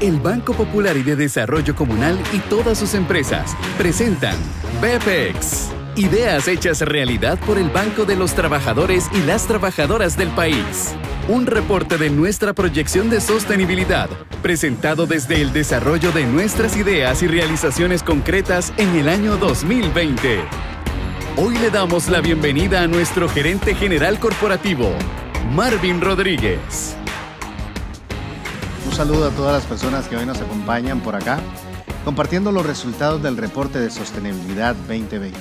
El Banco Popular y de Desarrollo Comunal y todas sus empresas presentan BPEX. Ideas hechas realidad por el Banco de los Trabajadores y las Trabajadoras del país. Un reporte de nuestra proyección de sostenibilidad, presentado desde el desarrollo de nuestras ideas y realizaciones concretas en el año 2020. Hoy le damos la bienvenida a nuestro gerente general corporativo, Marvin Rodríguez. Un saludo a todas las personas que hoy nos acompañan por acá, compartiendo los resultados del reporte de sostenibilidad 2020.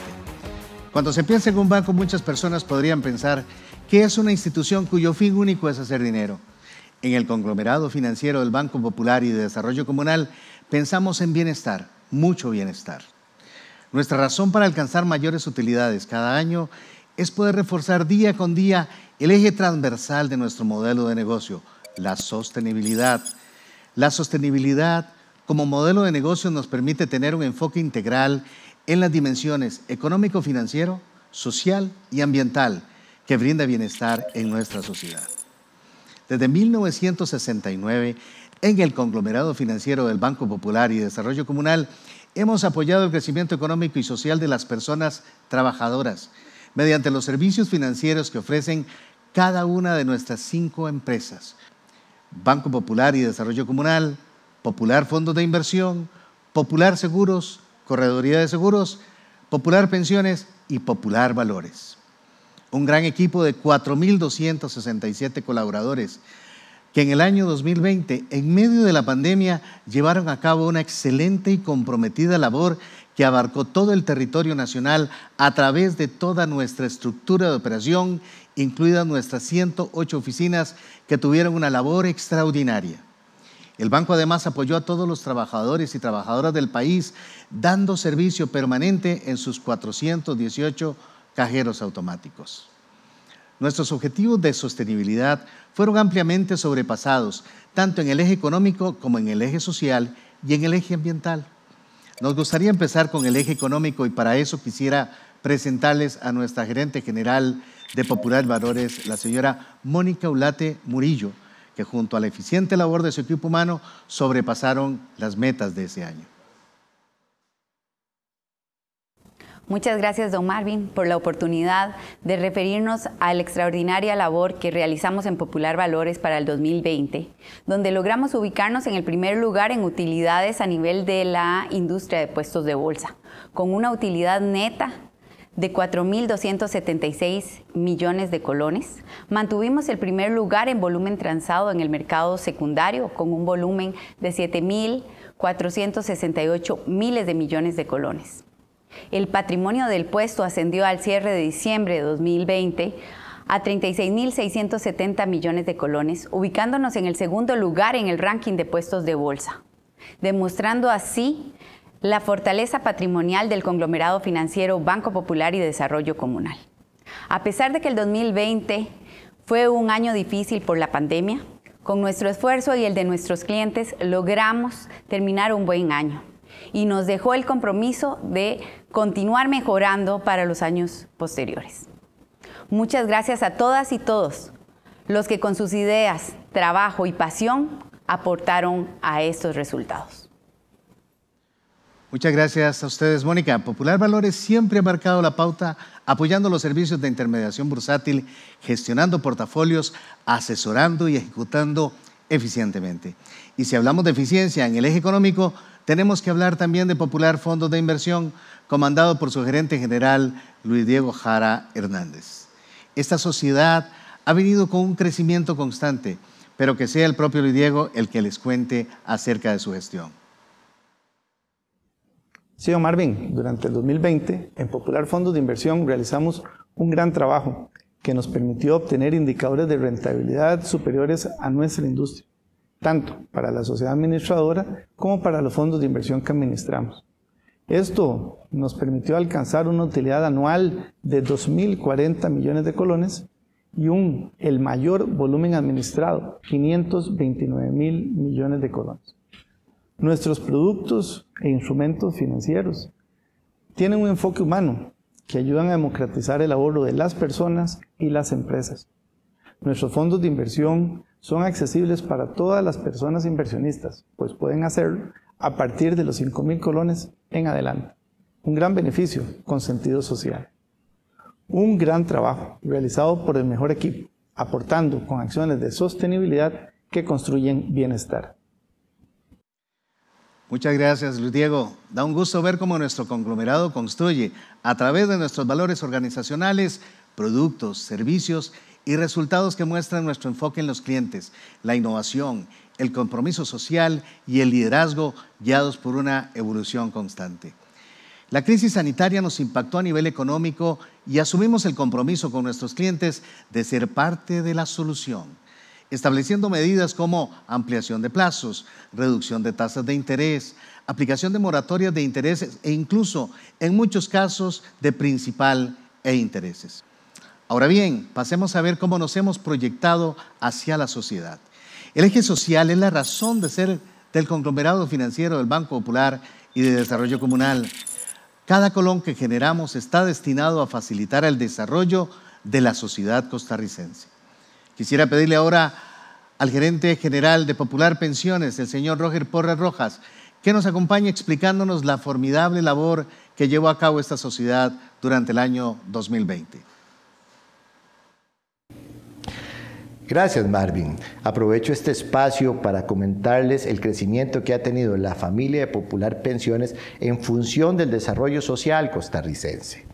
Cuando se piensa en un banco, muchas personas podrían pensar que es una institución cuyo fin único es hacer dinero. En el conglomerado financiero del Banco Popular y de Desarrollo Comunal pensamos en bienestar, mucho bienestar. Nuestra razón para alcanzar mayores utilidades cada año es poder reforzar día con día el eje transversal de nuestro modelo de negocio, la sostenibilidad. La sostenibilidad como modelo de negocio nos permite tener un enfoque integral en las dimensiones económico-financiero, social y ambiental que brinda bienestar en nuestra sociedad. Desde 1969, en el conglomerado financiero del Banco Popular y Desarrollo Comunal, hemos apoyado el crecimiento económico y social de las personas trabajadoras mediante los servicios financieros que ofrecen cada una de nuestras cinco empresas, Banco Popular y Desarrollo Comunal, Popular Fondos de Inversión, Popular Seguros, Corredoría de Seguros, Popular Pensiones y Popular Valores. Un gran equipo de 4.267 colaboradores que en el año 2020, en medio de la pandemia, llevaron a cabo una excelente y comprometida labor que abarcó todo el territorio nacional a través de toda nuestra estructura de operación, incluidas nuestras 108 oficinas que tuvieron una labor extraordinaria. El banco además apoyó a todos los trabajadores y trabajadoras del país, dando servicio permanente en sus 418 cajeros automáticos. Nuestros objetivos de sostenibilidad fueron ampliamente sobrepasados, tanto en el eje económico como en el eje social y en el eje ambiental. Nos gustaría empezar con el eje económico y para eso quisiera presentarles a nuestra gerente general de Popular Valores, la señora Mónica Ulate Murillo, que junto a la eficiente labor de su equipo humano sobrepasaron las metas de ese año. Muchas gracias, don Marvin, por la oportunidad de referirnos a la extraordinaria labor que realizamos en Popular Valores para el 2020, donde logramos ubicarnos en el primer lugar en utilidades a nivel de la industria de puestos de bolsa, con una utilidad neta de 4.276 millones de colones. Mantuvimos el primer lugar en volumen transado en el mercado secundario, con un volumen de 7.468 miles de millones de colones. El patrimonio del puesto ascendió al cierre de diciembre de 2020 a 36.670 millones de colones, ubicándonos en el segundo lugar en el ranking de puestos de bolsa, demostrando así la fortaleza patrimonial del conglomerado financiero Banco Popular y Desarrollo Comunal. A pesar de que el 2020 fue un año difícil por la pandemia, con nuestro esfuerzo y el de nuestros clientes logramos terminar un buen año y nos dejó el compromiso de continuar mejorando para los años posteriores. Muchas gracias a todas y todos los que con sus ideas, trabajo y pasión aportaron a estos resultados. Muchas gracias a ustedes, Mónica. Popular Valores siempre ha marcado la pauta apoyando los servicios de intermediación bursátil, gestionando portafolios, asesorando y ejecutando eficientemente. Y si hablamos de eficiencia en el eje económico, tenemos que hablar también de Popular Fondos de Inversión, comandado por su gerente general, Luis Diego Jara Hernández. Esta sociedad ha venido con un crecimiento constante, pero que sea el propio Luis Diego el que les cuente acerca de su gestión. Sí, don Marvin, durante el 2020 en Popular Fondos de Inversión realizamos un gran trabajo que nos permitió obtener indicadores de rentabilidad superiores a nuestra industria tanto para la sociedad administradora como para los fondos de inversión que administramos. Esto nos permitió alcanzar una utilidad anual de 2.040 millones de colones y un, el mayor volumen administrado, 529 mil millones de colones. Nuestros productos e instrumentos financieros tienen un enfoque humano que ayudan a democratizar el ahorro de las personas y las empresas. Nuestros fondos de inversión son accesibles para todas las personas inversionistas, pues pueden hacerlo a partir de los 5 mil colones en adelante. Un gran beneficio con sentido social. Un gran trabajo realizado por el mejor equipo, aportando con acciones de sostenibilidad que construyen bienestar. Muchas gracias, Luis Diego. Da un gusto ver cómo nuestro conglomerado construye, a través de nuestros valores organizacionales, productos, servicios y resultados que muestran nuestro enfoque en los clientes, la innovación, el compromiso social y el liderazgo guiados por una evolución constante. La crisis sanitaria nos impactó a nivel económico y asumimos el compromiso con nuestros clientes de ser parte de la solución estableciendo medidas como ampliación de plazos, reducción de tasas de interés, aplicación de moratorias de intereses e incluso, en muchos casos, de principal e intereses. Ahora bien, pasemos a ver cómo nos hemos proyectado hacia la sociedad. El eje social es la razón de ser del conglomerado financiero del Banco Popular y de Desarrollo Comunal. Cada colón que generamos está destinado a facilitar el desarrollo de la sociedad costarricense. Quisiera pedirle ahora al gerente general de Popular Pensiones, el señor Roger Porras Rojas, que nos acompañe explicándonos la formidable labor que llevó a cabo esta sociedad durante el año 2020. Gracias, Marvin. Aprovecho este espacio para comentarles el crecimiento que ha tenido la familia de Popular Pensiones en función del desarrollo social costarricense.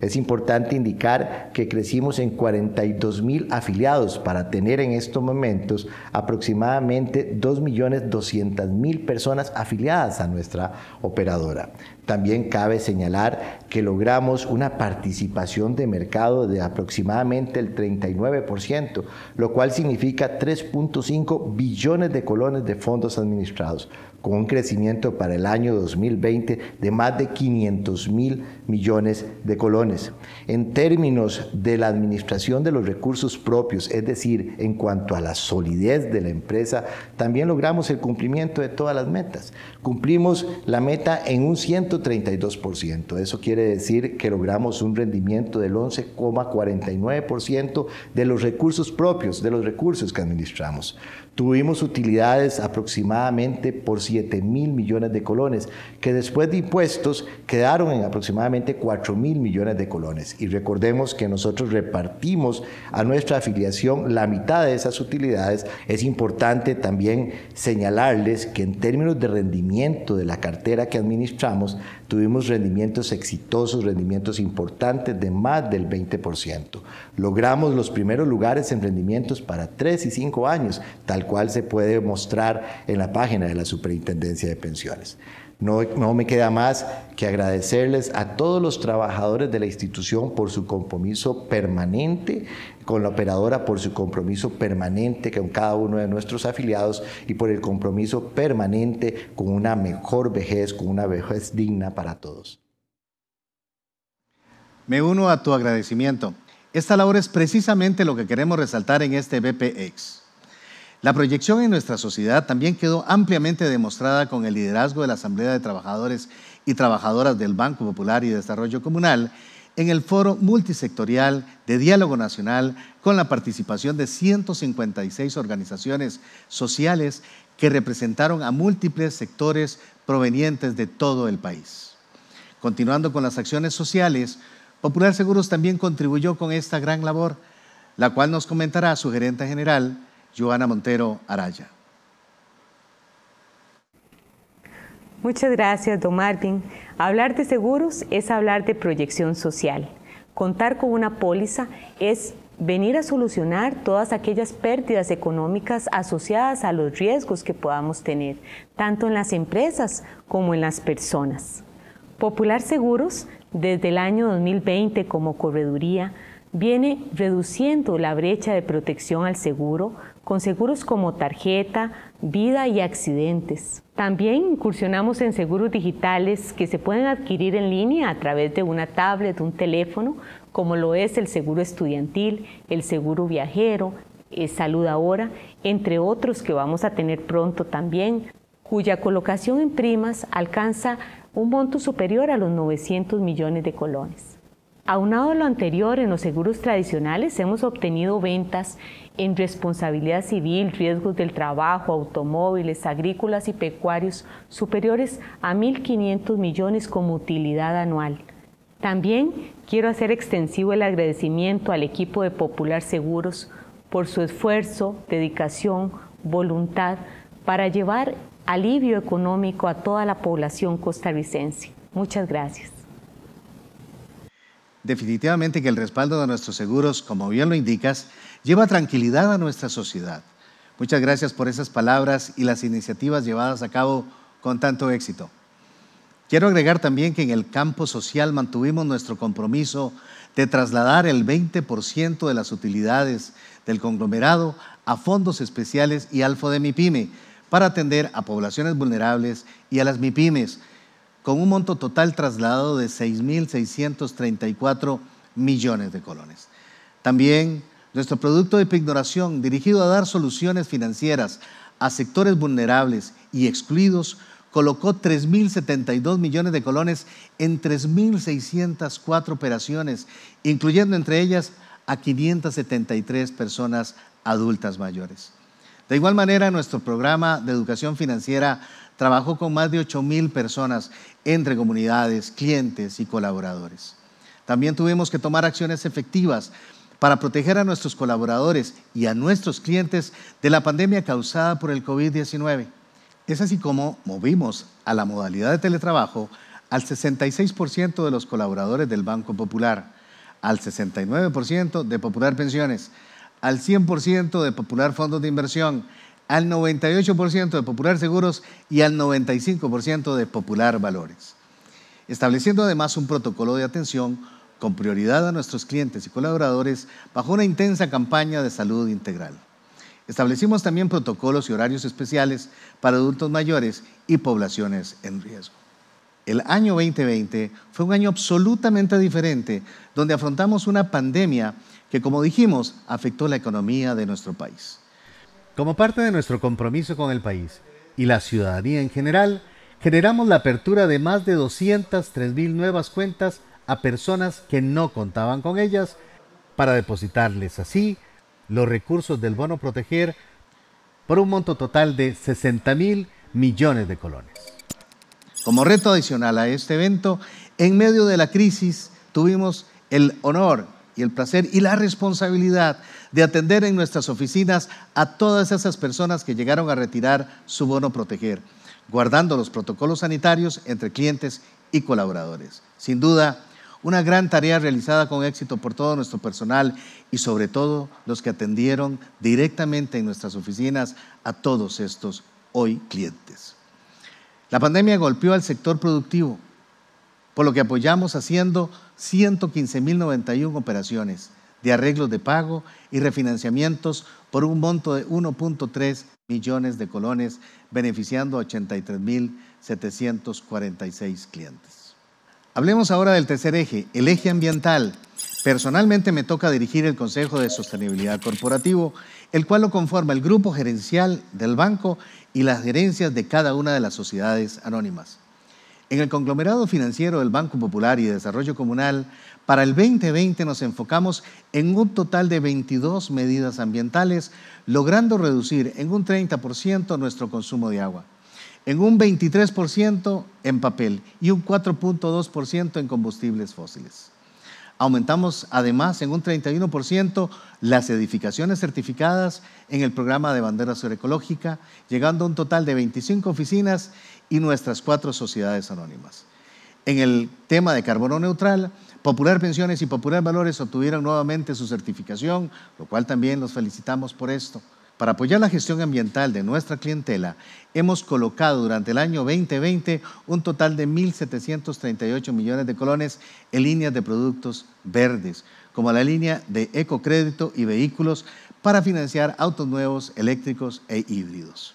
Es importante indicar que crecimos en 42 mil afiliados para tener en estos momentos aproximadamente 2.200.000 personas afiliadas a nuestra operadora. También cabe señalar que logramos una participación de mercado de aproximadamente el 39%, lo cual significa 3.5 billones de colones de fondos administrados, con un crecimiento para el año 2020 de más de 500 mil millones de colones. En términos de la administración de los recursos propios, es decir, en cuanto a la solidez de la empresa, también logramos el cumplimiento de todas las metas. Cumplimos la meta en un 132%. Eso quiere decir que logramos un rendimiento del 11,49% de los recursos propios, de los recursos que administramos. Tuvimos utilidades aproximadamente por 7 mil millones de colones, que después de impuestos quedaron en aproximadamente 4 mil millones de colones. Y recordemos que nosotros repartimos a nuestra afiliación la mitad de esas utilidades. Es importante también señalarles que en términos de rendimiento de la cartera que administramos, tuvimos rendimientos exitosos, rendimientos importantes de más del 20%. Logramos los primeros lugares en rendimientos para 3 y 5 años, tal cual se puede mostrar en la página de la Superintendencia de Pensiones. No, me queda más que agradecerles a todos los trabajadores de la institución por su compromiso permanente con la operadora, por su compromiso permanente con cada uno de nuestros afiliados y por el compromiso permanente con una mejor vejez, con una vejez digna para todos. Me uno a tu agradecimiento. Esta labor es precisamente lo que queremos resaltar en este BPX. La proyección en nuestra sociedad también quedó ampliamente demostrada con el liderazgo de la Asamblea de Trabajadores y Trabajadoras del Banco Popular y Desarrollo Comunal en el foro multisectorial de diálogo nacional con la participación de 156 organizaciones sociales que representaron a múltiples sectores provenientes de todo el país. Continuando con las acciones sociales, Popular Seguros también contribuyó con esta gran labor, la cual nos comentará su gerente general, Joana Montero Araya. Muchas gracias, don Marvin. Hablar de seguros es hablar de proyección social. Contar con una póliza es venir a solucionar todas aquellas pérdidas económicas asociadas a los riesgos que podamos tener, tanto en las empresas como en las personas. Popular Seguros, desde el año 2020 como correduría, viene reduciendo la brecha de protección al seguro con seguros como tarjeta, vida y accidentes. También incursionamos en seguros digitales que se pueden adquirir en línea a través de una tablet, un teléfono, como lo es el seguro estudiantil, el seguro viajero, el Salud Ahora, entre otros que vamos a tener pronto también, cuya colocación en primas alcanza un monto superior a los 900 millones de colones. Aunado a lo anterior, en los seguros tradicionales hemos obtenido ventas en responsabilidad civil, riesgos del trabajo, automóviles, agrícolas y pecuarios superiores a 1.500 millones como utilidad anual. También quiero hacer extensivo el agradecimiento al equipo de Popular Seguros por su esfuerzo, dedicación, voluntad para llevar alivio económico a toda la población costarricense. Muchas gracias. Definitivamente que el respaldo de nuestros seguros, como bien lo indicas, lleva tranquilidad a nuestra sociedad. Muchas gracias por esas palabras y las iniciativas llevadas a cabo con tanto éxito. Quiero agregar también que en el campo social mantuvimos nuestro compromiso de trasladar el 20% de las utilidades del conglomerado a fondos especiales y al FODEMIPYME para atender a poblaciones vulnerables y a las MIPIMES, con un monto total trasladado de 6.634 millones de colones. También nuestro producto de pignoración, dirigido a dar soluciones financieras a sectores vulnerables y excluidos, colocó 3.072 millones de colones en 3.604 operaciones, incluyendo entre ellas a 573 personas adultas mayores. De igual manera, nuestro programa de educación financiera trabajó con más de 8.000 personas entre comunidades, clientes y colaboradores. También tuvimos que tomar acciones efectivas para proteger a nuestros colaboradores y a nuestros clientes de la pandemia causada por el COVID-19. Es así como movimos a la modalidad de teletrabajo al 66% de los colaboradores del Banco Popular, al 69% de Popular Pensiones, al 100% de Popular Fondos de Inversión, al 98% de Popular Seguros y al 95% de Popular Valores. Estableciendo además un protocolo de atención con prioridad a nuestros clientes y colaboradores bajo una intensa campaña de salud integral. Establecimos también protocolos y horarios especiales para adultos mayores y poblaciones en riesgo. El año 2020 fue un año absolutamente diferente, donde afrontamos una pandemia que, como dijimos, afectó la economía de nuestro país. Como parte de nuestro compromiso con el país y la ciudadanía en general, generamos la apertura de más de 203 mil nuevas cuentas a personas que no contaban con ellas para depositarles así los recursos del bono proteger por un monto total de 60 mil millones de colones. Como reto adicional a este evento, en medio de la crisis tuvimos el honor y el placer y la responsabilidad de atender en nuestras oficinas a todas esas personas que llegaron a retirar su bono proteger, guardando los protocolos sanitarios entre clientes y colaboradores. Sin duda, una gran tarea realizada con éxito por todo nuestro personal y sobre todo los que atendieron directamente en nuestras oficinas a todos estos hoy clientes. La pandemia golpeó al sector productivo, por lo que apoyamos haciendo 115.091 operaciones de arreglos de pago y refinanciamientos por un monto de 1.3 millones de colones, beneficiando a 83.746 clientes. Hablemos ahora del tercer eje, el eje ambiental. Personalmente me toca dirigir el Consejo de Sostenibilidad Corporativo, el cual lo conforma el grupo gerencial del banco y las gerencias de cada una de las sociedades anónimas. En el conglomerado financiero del Banco Popular y de Desarrollo Comunal, para el 2020 nos enfocamos en un total de 22 medidas ambientales, logrando reducir en un 30% nuestro consumo de agua en un 23% en papel y un 4.2% en combustibles fósiles. Aumentamos además en un 31% las edificaciones certificadas en el programa de bandera ecológica, llegando a un total de 25 oficinas y nuestras cuatro sociedades anónimas. En el tema de carbono neutral, Popular Pensiones y Popular Valores obtuvieron nuevamente su certificación, lo cual también los felicitamos por esto. Para apoyar la gestión ambiental de nuestra clientela, hemos colocado durante el año 2020 un total de 1.738 millones de colones en líneas de productos verdes, como la línea de ecocrédito y vehículos para financiar autos nuevos, eléctricos e híbridos.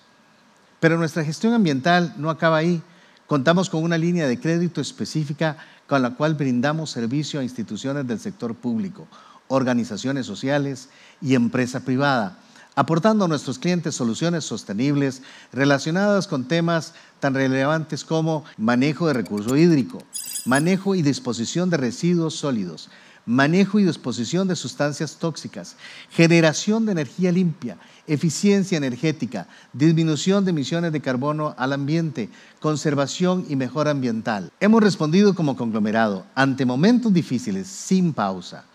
Pero nuestra gestión ambiental no acaba ahí. Contamos con una línea de crédito específica con la cual brindamos servicio a instituciones del sector público, organizaciones sociales y empresa privada aportando a nuestros clientes soluciones sostenibles relacionadas con temas tan relevantes como manejo de recurso hídrico, manejo y disposición de residuos sólidos, manejo y disposición de sustancias tóxicas, generación de energía limpia, eficiencia energética, disminución de emisiones de carbono al ambiente, conservación y mejora ambiental. Hemos respondido como conglomerado ante momentos difíciles sin pausa.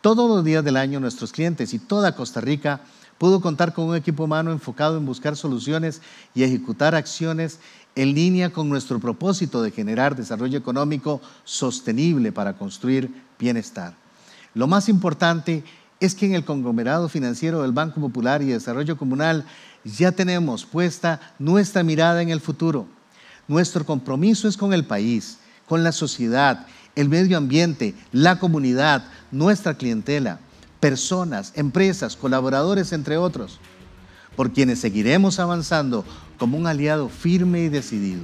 Todos los días del año nuestros clientes y toda Costa Rica pudo contar con un equipo humano enfocado en buscar soluciones y ejecutar acciones en línea con nuestro propósito de generar desarrollo económico sostenible para construir bienestar. Lo más importante es que en el conglomerado financiero del Banco Popular y Desarrollo Comunal ya tenemos puesta nuestra mirada en el futuro. Nuestro compromiso es con el país, con la sociedad, el medio ambiente, la comunidad, nuestra clientela, personas, empresas, colaboradores, entre otros, por quienes seguiremos avanzando como un aliado firme y decidido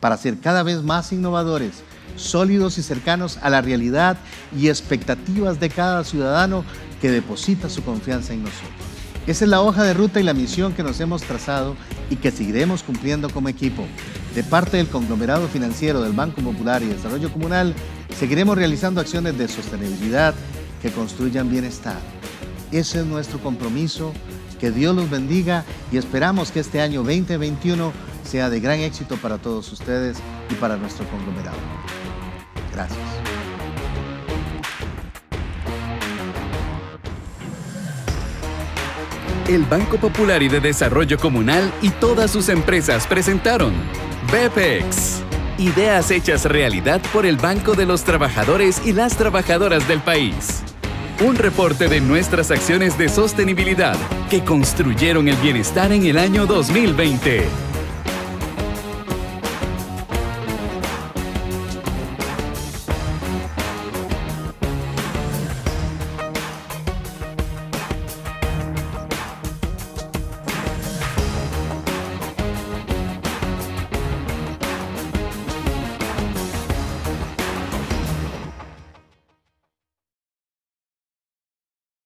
para ser cada vez más innovadores, sólidos y cercanos a la realidad y expectativas de cada ciudadano que deposita su confianza en nosotros. Esa es la hoja de ruta y la misión que nos hemos trazado y que seguiremos cumpliendo como equipo. De parte del conglomerado financiero del Banco Popular y Desarrollo Comunal, seguiremos realizando acciones de sostenibilidad que construyan bienestar. Ese es nuestro compromiso. Que Dios los bendiga y esperamos que este año 2021 sea de gran éxito para todos ustedes y para nuestro conglomerado. Gracias. El Banco Popular y de Desarrollo Comunal y todas sus empresas presentaron BPEX. Ideas hechas realidad por el Banco de los Trabajadores y las Trabajadoras del país. Un reporte de nuestras acciones de sostenibilidad que construyeron el bienestar en el año 2020.